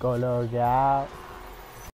Coloreado.